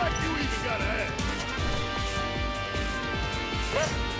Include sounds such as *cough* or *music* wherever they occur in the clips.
like you even got an ass.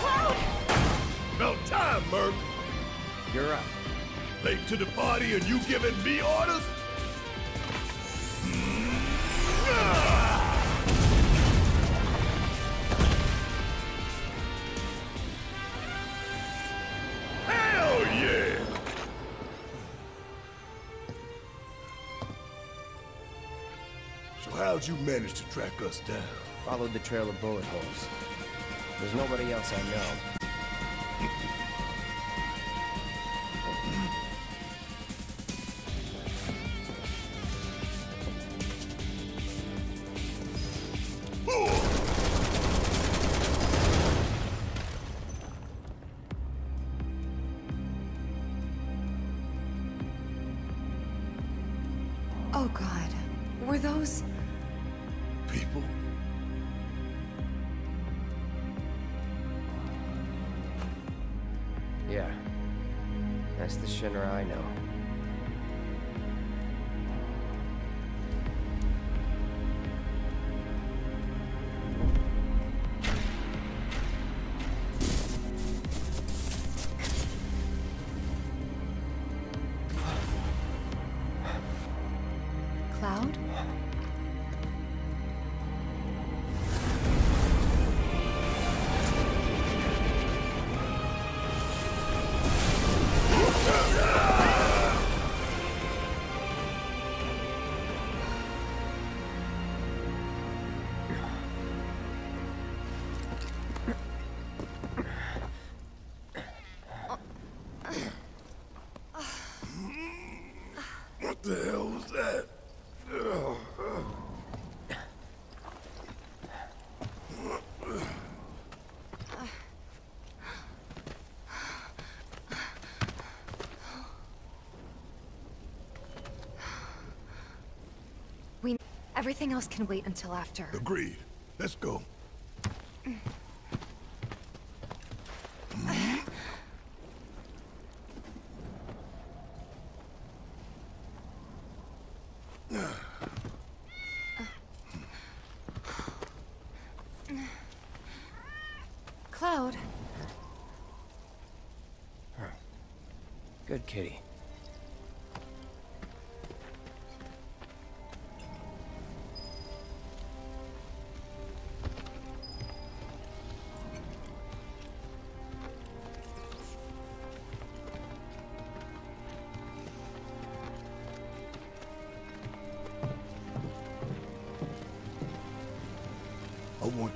Cloud! About time, Merc! You're up. Late to the party and you giving me orders? you managed to track us down? Followed the trail of bullet holes. There's nobody else I know. Shinra I know. Everything else can wait until after. Agreed. Let's go. Mm.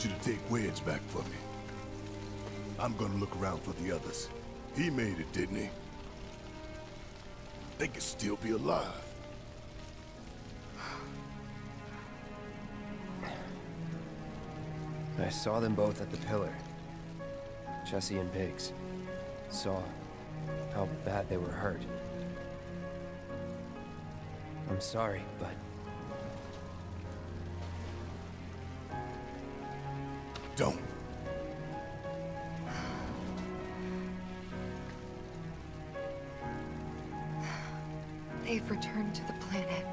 You to take Wedge back for me. I'm gonna look around for the others. He made it, didn't he? They could still be alive. I saw them both at the pillar. Jessie and Biggs. Saw how bad they were hurt. I'm sorry, but Don't. They've returned to the planet.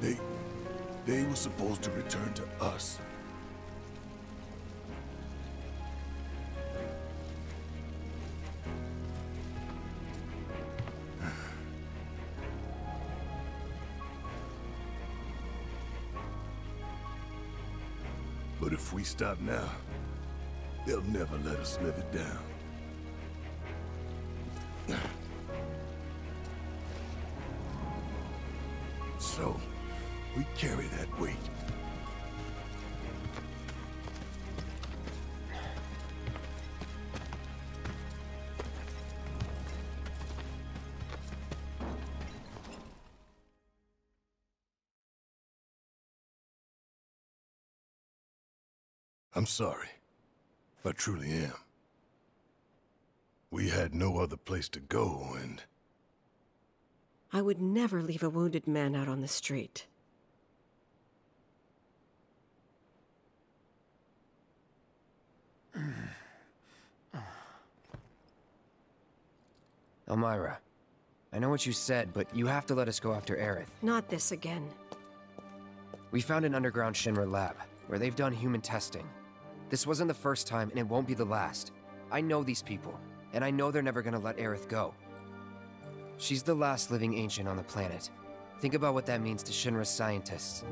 They... They were supposed to return to us. If we stop now, they'll never let us live it down. I'm sorry. I truly am. We had no other place to go, and I would never leave a wounded man out on the street. *sighs* Elmyra, I know what you said, but you have to let us go after Aerith. Not this again. We found an underground Shinra lab, where they've done human testing. This wasn't the first time, and it won't be the last. I know these people, and I know they're never gonna let Aerith go. She's the last living ancient on the planet. Think about what that means to Shinra's scientists.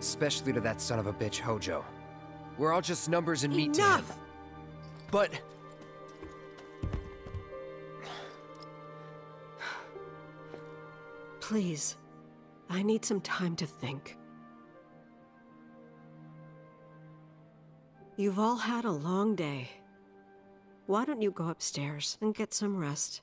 Especially to that son of a bitch, Hojo. We're all just numbers and meat to him. Enough! But... Please. I need some time to think. You've all had a long day. Why don't you go upstairs and get some rest?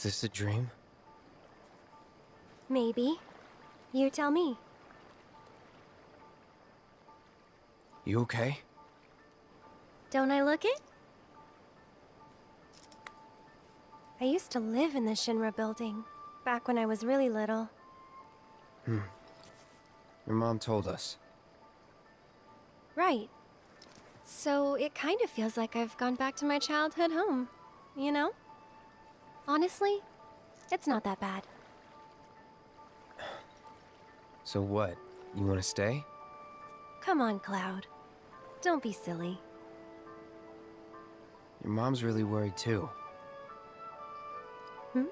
Is this a dream? Maybe. You tell me. You okay? Don't I look it? I used to live in the Shinra building, back when I was really little. Hmm. Your mom told us. Right. So it kind of feels like I've gone back to my childhood home, you know? Honestly, it's not that bad. So what? You want to stay? Come on, Cloud. Don't be silly. Your mom's really worried too. Hmm?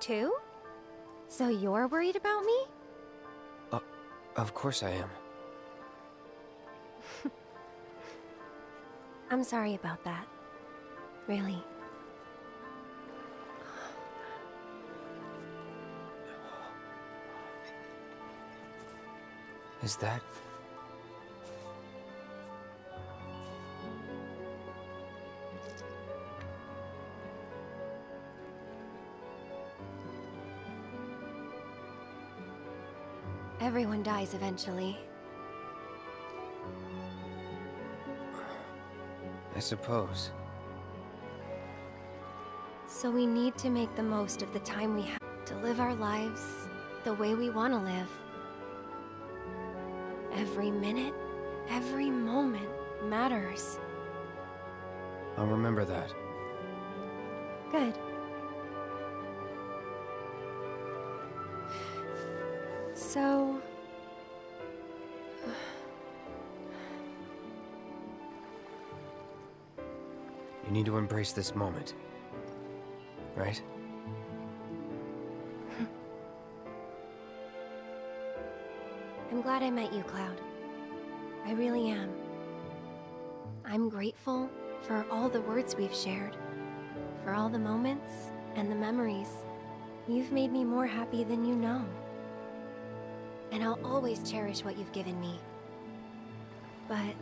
Too? So you're worried about me? Uh, of course I am. *laughs* I'm sorry about that. Really. Is that... Everyone dies eventually. I suppose. So we need to make the most of the time we have to live our lives the way we want to live. Every minute, every moment matters. I'll remember that. Good. So... You need to embrace this moment. Right? Glad I met you, Cloud. I really am. I'm grateful for all the words we've shared, for all the moments and the memories. You've made me more happy than you know. And I'll always cherish what you've given me. But...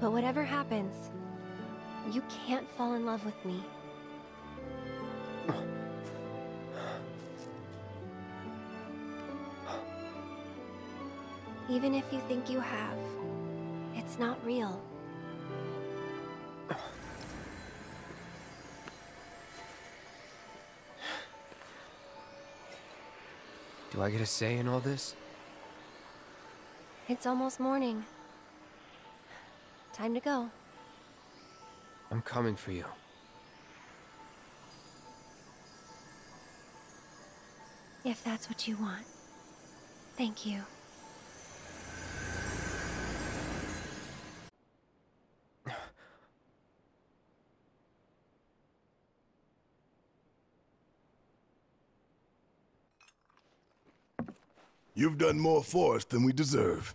But whatever happens, you can't fall in love with me. Even if you think you have, it's not real. Do I get a say in all this? It's almost morning. Time to go. I'm coming for you. If that's what you want. Thank you. You've done more for us than we deserve.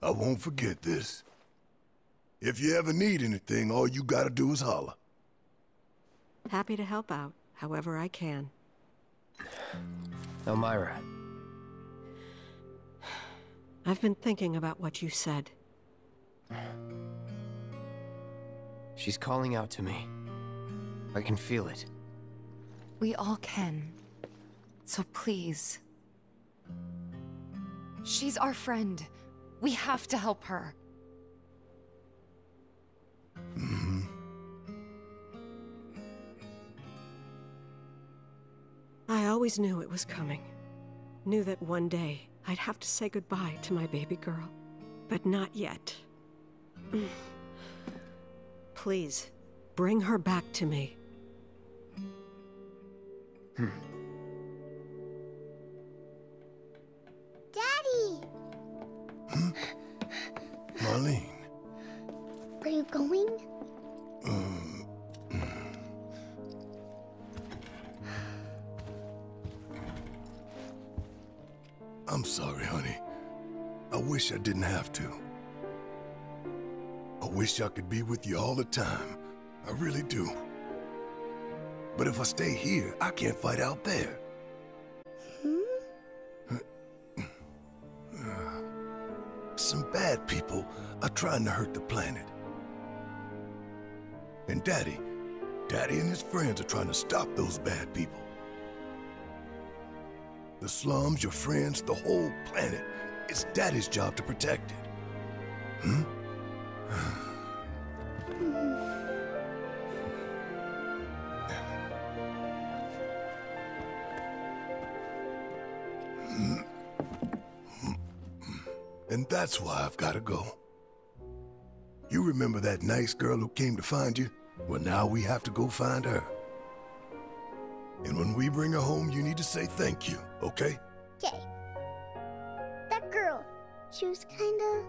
I won't forget this. If you ever need anything, all you gotta do is holler. Happy to help out, however I can. Elmyra, I've been thinking about what you said. she's calling out to me. I can feel it. We all can. So please. She's our friend. We have to help her. Mm-hmm. I always knew it was coming. Knew that one day I'd have to say goodbye to my baby girl. But not yet. *clears throat* Please, bring her back to me. Daddy! Marlene, Are you going? Mm. I'm sorry, honey. I wish I didn't have to. I wish I could be with you all the time. I really do. But if I stay here, I can't fight out there. People are trying to hurt the planet. And Daddy, Daddy and his friends are trying to stop those bad people. The slums, your friends, the whole planet. It's Daddy's job to protect it. Hmm? And that's why I've got to go. You remember that nice girl who came to find you? Well, now we have to go find her. And when we bring her home, you need to say thank you, okay? Okay. That girl, she was kinda.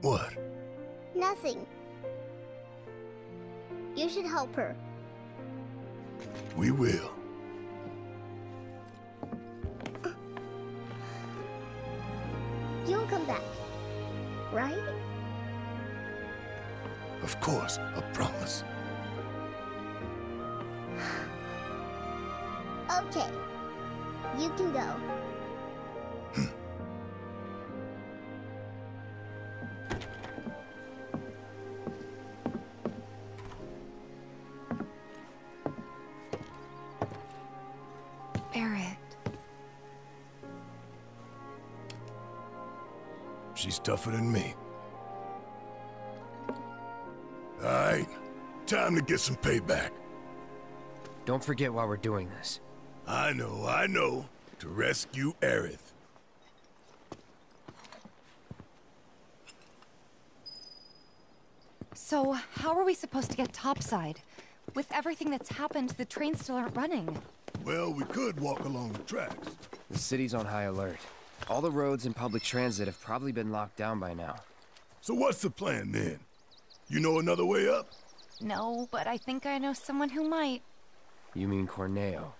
What? nothing. You should help her. We will. You'll come back. Right? Of course, I promise. *sighs* Okay. You can go. Time to get some payback. Don't forget why we're doing this. I know, I know. To rescue Aerith. So, how are we supposed to get topside? With everything that's happened, the trains still aren't running. Well, we could walk along the tracks. The city's on high alert. All the roads and public transit have probably been locked down by now. So what's the plan then? You know another way up? No, but I think I know someone who might. You mean Corneo?